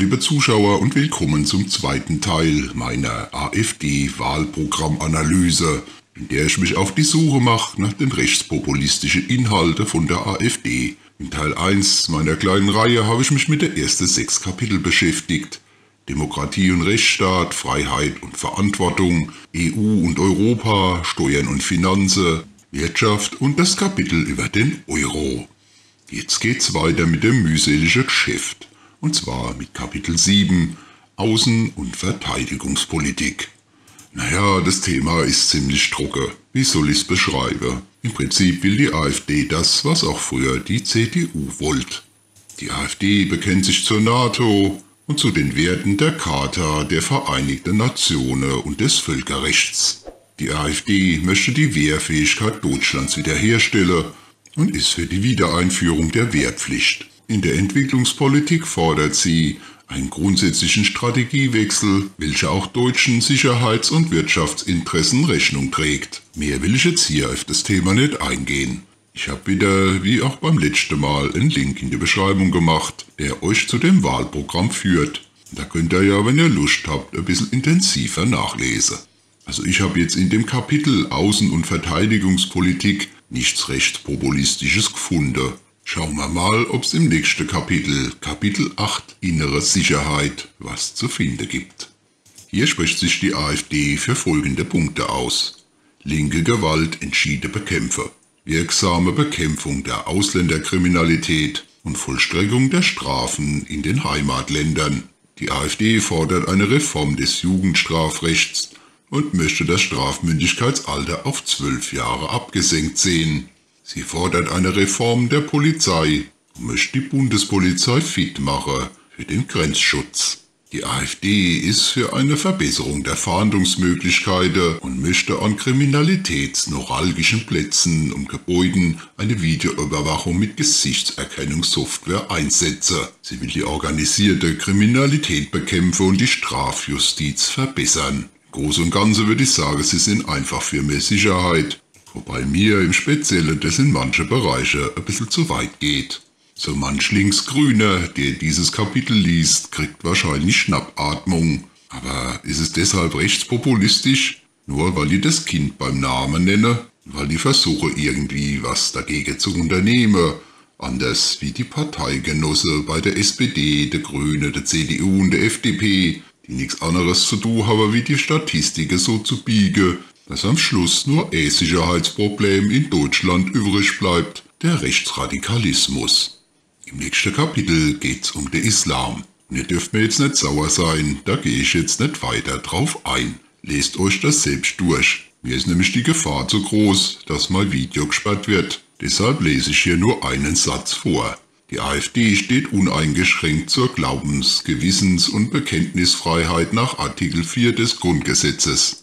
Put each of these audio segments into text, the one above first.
liebe Zuschauer und willkommen zum zweiten Teil meiner AfD-Wahlprogrammanalyse, in der ich mich auf die Suche mache nach den rechtspopulistischen Inhalten von der AfD. In Teil 1 meiner kleinen Reihe habe ich mich mit der ersten sechs Kapitel beschäftigt. Demokratie und Rechtsstaat, Freiheit und Verantwortung, EU und Europa, Steuern und Finanzen, Wirtschaft und das Kapitel über den Euro. Jetzt geht's weiter mit dem mühselige Geschäft. Und zwar mit Kapitel 7 Außen- und Verteidigungspolitik. Naja, das Thema ist ziemlich trocken. Wie soll ich's beschreiben? Im Prinzip will die AfD das, was auch früher die CDU wollte. Die AfD bekennt sich zur NATO und zu den Werten der Charta der Vereinigten Nationen und des Völkerrechts. Die AfD möchte die Wehrfähigkeit Deutschlands wiederherstellen und ist für die Wiedereinführung der Wehrpflicht. In der Entwicklungspolitik fordert sie einen grundsätzlichen Strategiewechsel, welcher auch deutschen Sicherheits- und Wirtschaftsinteressen Rechnung trägt. Mehr will ich jetzt hier auf das Thema nicht eingehen. Ich habe wieder, wie auch beim letzten Mal, einen Link in die Beschreibung gemacht, der euch zu dem Wahlprogramm führt. Da könnt ihr ja, wenn ihr Lust habt, ein bisschen intensiver nachlesen. Also ich habe jetzt in dem Kapitel Außen- und Verteidigungspolitik nichts recht Populistisches gefunden. Schauen wir mal, ob's im nächsten Kapitel, Kapitel 8 Innere Sicherheit, was zu finden gibt. Hier spricht sich die AfD für folgende Punkte aus. Linke Gewalt entschieden bekämpfen. Wirksame Bekämpfung der Ausländerkriminalität und Vollstreckung der Strafen in den Heimatländern. Die AfD fordert eine Reform des Jugendstrafrechts und möchte das Strafmündigkeitsalter auf zwölf Jahre abgesenkt sehen. Sie fordert eine Reform der Polizei und möchte die Bundespolizei fit machen für den Grenzschutz. Die AfD ist für eine Verbesserung der Fahndungsmöglichkeiten und möchte an kriminalitätsneuralgischen Plätzen und Gebäuden eine Videoüberwachung mit Gesichtserkennungssoftware einsetzen. Sie will die organisierte Kriminalität bekämpfen und die Strafjustiz verbessern. Groß und Ganze würde ich sagen, sie sind einfach für mehr Sicherheit. Wobei mir im Speziellen das in manche Bereiche ein bisschen zu weit geht. So manch Linksgrüner, der dieses Kapitel liest, kriegt wahrscheinlich Schnappatmung. Aber ist es deshalb rechtspopulistisch? Nur weil ich das Kind beim Namen nenne? Weil ich versuche irgendwie was dagegen zu unternehmen? Anders wie die Parteigenosse bei der SPD, der Grüne, der CDU und der FDP, die nichts anderes zu tun haben, wie die Statistiken so zu biegen, dass am Schluss nur ein Sicherheitsproblem in Deutschland übrig bleibt, der Rechtsradikalismus. Im nächsten Kapitel geht's um den Islam. Und ihr dürft mir jetzt nicht sauer sein, da gehe ich jetzt nicht weiter drauf ein. Lest euch das selbst durch. Mir ist nämlich die Gefahr zu groß, dass mein Video gesperrt wird. Deshalb lese ich hier nur einen Satz vor. Die AfD steht uneingeschränkt zur Glaubens-, Gewissens- und Bekenntnisfreiheit nach Artikel 4 des Grundgesetzes.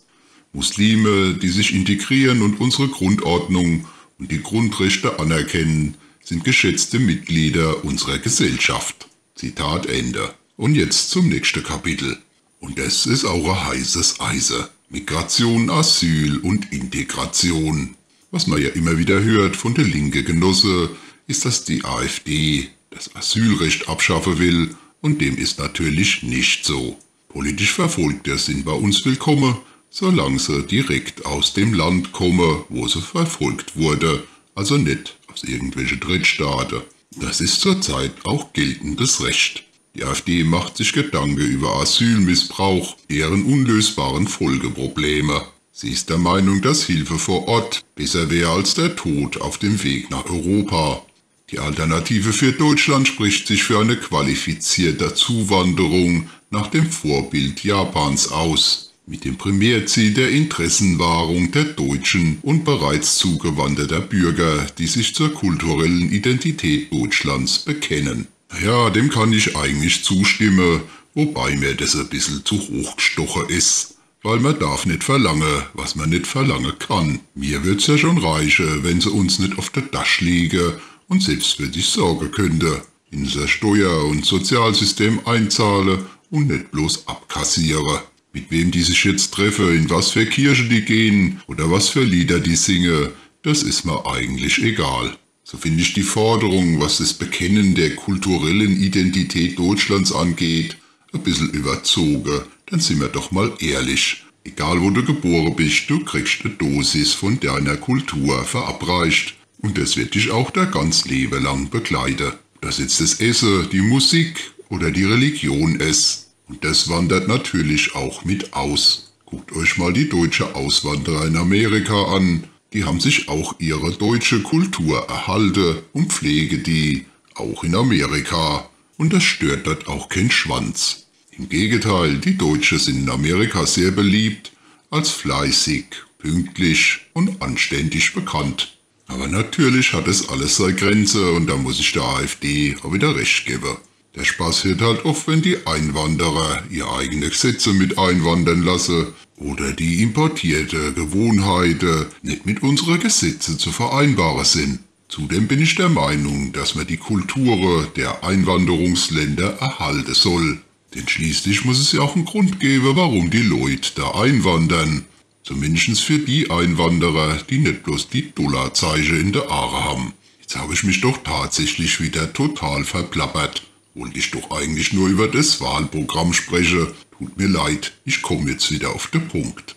Muslime, die sich integrieren und unsere Grundordnung und die Grundrechte anerkennen, sind geschätzte Mitglieder unserer Gesellschaft. Zitat Ende. Und jetzt zum nächsten Kapitel. Und das ist auch ein heißes Eise. Migration, Asyl und Integration. Was man ja immer wieder hört von der linke Genosse, ist, dass die AfD das Asylrecht abschaffen will und dem ist natürlich nicht so. Politisch Verfolgte sind bei uns willkommen, solange sie direkt aus dem Land kommen, wo sie verfolgt wurde, also nicht aus irgendwelchen Drittstaaten. Das ist zurzeit auch geltendes Recht. Die AfD macht sich Gedanken über Asylmissbrauch, deren unlösbaren Folgeprobleme. Sie ist der Meinung, dass Hilfe vor Ort besser wäre als der Tod auf dem Weg nach Europa. Die Alternative für Deutschland spricht sich für eine qualifizierte Zuwanderung nach dem Vorbild Japans aus, mit dem Primärziel der Interessenwahrung der deutschen und bereits zugewanderter Bürger, die sich zur kulturellen Identität Deutschlands bekennen. Ja, dem kann ich eigentlich zustimmen, wobei mir das ein bisschen zu hoch gestochen ist. Weil man darf nicht verlangen, was man nicht verlangen kann. Mir wird's ja schon reichen, wenn sie uns nicht auf der Tasche liegen und selbst für sich sorgen könnte, in unser Steuer- und Sozialsystem einzahle und nicht bloß abkassiere. Mit wem die sich jetzt treffen, in was für Kirche die gehen oder was für Lieder die singen, das ist mir eigentlich egal. So finde ich die Forderung, was das Bekennen der kulturellen Identität Deutschlands angeht, ein bisschen überzogen, dann sind wir doch mal ehrlich. Egal wo du geboren bist, du kriegst eine Dosis von deiner Kultur verabreicht. Und das wird dich auch der ganz Leben lang begleiten. Das jetzt das Essen, die Musik oder die Religion ist. Und das wandert natürlich auch mit aus. Guckt euch mal die deutsche Auswanderer in Amerika an. Die haben sich auch ihre deutsche Kultur erhalten und pflege die, auch in Amerika. Und das stört dort auch kein Schwanz. Im Gegenteil, die Deutschen sind in Amerika sehr beliebt, als fleißig, pünktlich und anständig bekannt. Aber natürlich hat es alles seine Grenze und da muss ich der AfD auch wieder recht geben. Der Spaß hört halt auf, wenn die Einwanderer ihre eigene Gesetze mit einwandern lassen oder die importierte Gewohnheiten nicht mit unseren Gesetze zu vereinbaren sind. Zudem bin ich der Meinung, dass man die Kulturen der Einwanderungsländer erhalten soll. Denn schließlich muss es ja auch einen Grund geben, warum die Leute da einwandern. Zumindest für die Einwanderer, die nicht bloß die Dollarzeichen in der Aare haben. Jetzt habe ich mich doch tatsächlich wieder total verplappert. Wollte ich doch eigentlich nur über das Wahlprogramm sprechen. Tut mir leid, ich komme jetzt wieder auf den Punkt.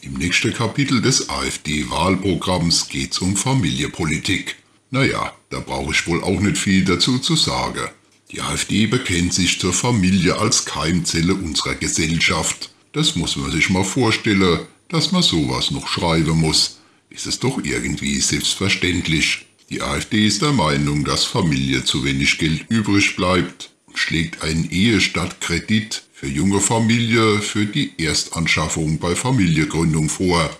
Im nächsten Kapitel des AfD-Wahlprogramms geht's um Familienpolitik. Naja, da brauche ich wohl auch nicht viel dazu zu sagen. Die AfD bekennt sich zur Familie als Keimzelle unserer Gesellschaft. Das muss man sich mal vorstellen dass man sowas noch schreiben muss, ist es doch irgendwie selbstverständlich. Die AfD ist der Meinung, dass Familie zu wenig Geld übrig bleibt und schlägt einen Ehestartkredit für junge Familie für die Erstanschaffung bei Familiengründung vor.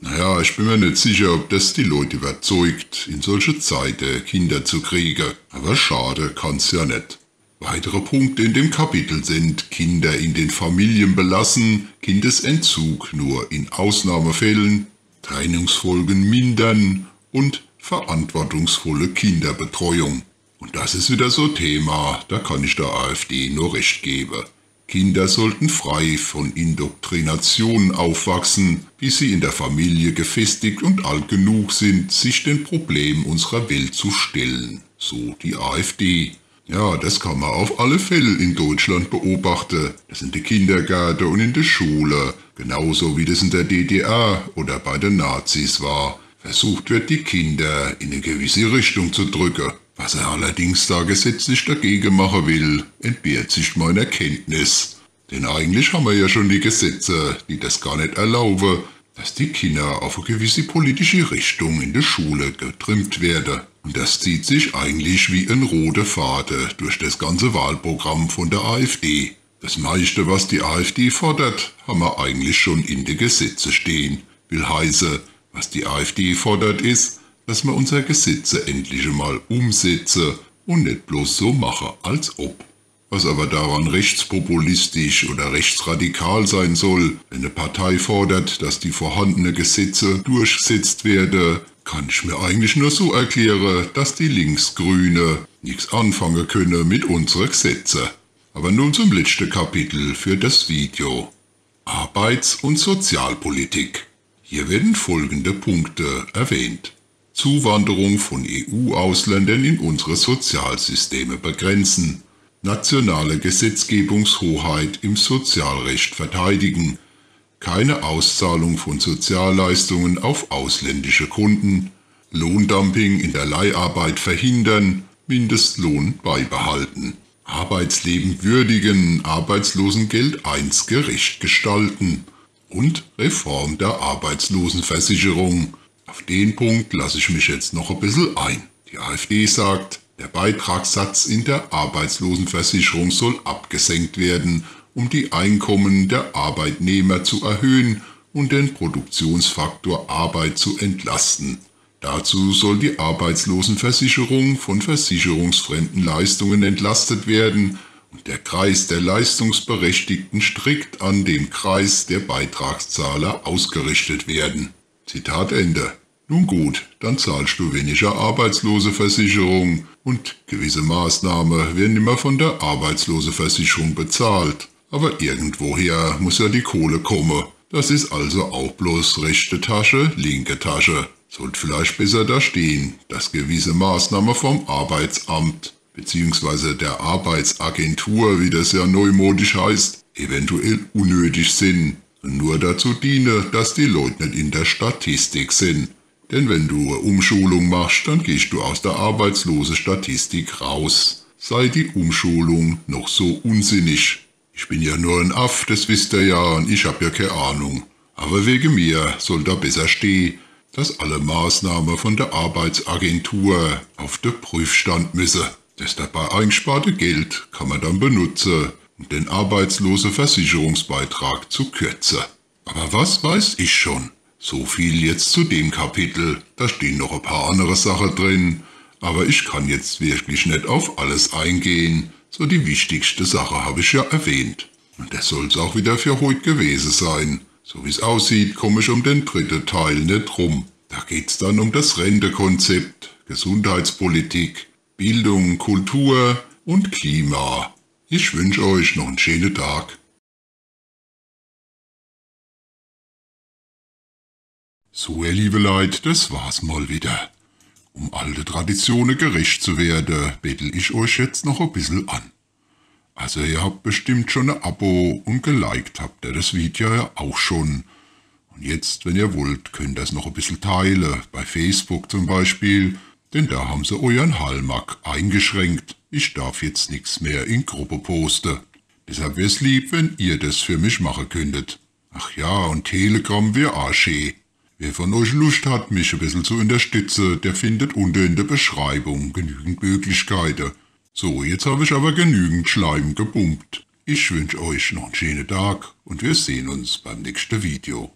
Naja, ich bin mir nicht sicher, ob das die Leute überzeugt, in solche Zeiten Kinder zu kriegen. Aber schade kann's ja nicht. Weitere Punkte in dem Kapitel sind Kinder in den Familien belassen, Kindesentzug nur in Ausnahmefällen, Trainingsfolgen mindern und verantwortungsvolle Kinderbetreuung. Und das ist wieder so Thema, da kann ich der AfD nur recht geben. Kinder sollten frei von Indoktrination aufwachsen, bis sie in der Familie gefestigt und alt genug sind, sich den Problemen unserer Welt zu stellen. So die AfD. Ja, das kann man auf alle Fälle in Deutschland beobachten. Das in der Kindergärten und in der Schule, genauso wie das in der DDR oder bei den Nazis war. Versucht wird, die Kinder in eine gewisse Richtung zu drücken. Was er allerdings da gesetzlich dagegen machen will, entbehrt sich meiner Kenntnis. Denn eigentlich haben wir ja schon die Gesetze, die das gar nicht erlauben, dass die Kinder auf eine gewisse politische Richtung in der Schule getrimmt werden. Und das zieht sich eigentlich wie ein roter Faden durch das ganze Wahlprogramm von der AfD. Das meiste, was die AfD fordert, haben wir eigentlich schon in den Gesetze stehen. Will heißen, was die AfD fordert ist, dass wir unsere Gesetze endlich einmal umsetzen und nicht bloß so machen, als ob. Was aber daran rechtspopulistisch oder rechtsradikal sein soll, wenn eine Partei fordert, dass die vorhandenen Gesetze durchgesetzt werden, kann ich mir eigentlich nur so erklären, dass die Linksgrüne nichts anfangen können mit unseren Gesetzen. Aber nun zum letzten Kapitel für das Video. Arbeits- und Sozialpolitik. Hier werden folgende Punkte erwähnt. Zuwanderung von EU-Ausländern in unsere Sozialsysteme begrenzen. Nationale Gesetzgebungshoheit im Sozialrecht verteidigen, keine Auszahlung von Sozialleistungen auf ausländische Kunden, Lohndumping in der Leiharbeit verhindern, Mindestlohn beibehalten, Arbeitsleben würdigen, Arbeitslosengeld 1 gerecht gestalten und Reform der Arbeitslosenversicherung. Auf den Punkt lasse ich mich jetzt noch ein bisschen ein. Die AfD sagt, der Beitragssatz in der Arbeitslosenversicherung soll abgesenkt werden, um die Einkommen der Arbeitnehmer zu erhöhen und den Produktionsfaktor Arbeit zu entlasten. Dazu soll die Arbeitslosenversicherung von versicherungsfremden Leistungen entlastet werden der Kreis der Leistungsberechtigten strikt an den Kreis der Beitragszahler ausgerichtet werden. Zitat Ende. Nun gut, dann zahlst du weniger Arbeitsloseversicherung und gewisse Maßnahmen werden immer von der Arbeitsloseversicherung bezahlt. Aber irgendwoher muss ja die Kohle kommen. Das ist also auch bloß rechte Tasche, linke Tasche. Sollte vielleicht besser da stehen, dass gewisse Maßnahmen vom Arbeitsamt beziehungsweise der Arbeitsagentur, wie das ja neumodisch heißt, eventuell unnötig sind und nur dazu dienen, dass die Leute nicht in der Statistik sind. Denn wenn du Umschulung machst, dann gehst du aus der arbeitslose Statistik raus. Sei die Umschulung noch so unsinnig. Ich bin ja nur ein Aff, das wisst ihr ja, und ich hab ja keine Ahnung. Aber wegen mir soll da besser stehen, dass alle Maßnahmen von der Arbeitsagentur auf den Prüfstand müssen. Das dabei eingesparte Geld kann man dann benutzen, um den Arbeitslosenversicherungsbeitrag zu kürzen. Aber was weiß ich schon? So viel jetzt zu dem Kapitel. Da stehen noch ein paar andere Sachen drin, aber ich kann jetzt wirklich nicht auf alles eingehen. So die wichtigste Sache habe ich ja erwähnt. Und das soll's auch wieder für heute gewesen sein. So wie es aussieht, komme ich um den dritten Teil nicht rum. Da geht's dann um das Rentekonzept, Gesundheitspolitik, Bildung, Kultur und Klima. Ich wünsche euch noch einen schönen Tag. So, ihr liebe Leute, das war's mal wieder. Um alte Traditionen gerecht zu werden, bettel ich euch jetzt noch ein bisschen an. Also ihr habt bestimmt schon ein Abo und geliked habt ihr das Video ja auch schon. Und jetzt, wenn ihr wollt, könnt ihr es noch ein bisschen teilen, bei Facebook zum Beispiel, denn da haben sie euren Hallmark eingeschränkt. Ich darf jetzt nichts mehr in Gruppe posten. Deshalb wär's lieb, wenn ihr das für mich machen könntet. Ach ja, und Telegram wär auch. Wer von euch Lust hat, mich ein bisschen zu unterstützen, der findet unten in der Beschreibung genügend Möglichkeiten. So, jetzt habe ich aber genügend Schleim gebumpt. Ich wünsche euch noch einen schönen Tag und wir sehen uns beim nächsten Video.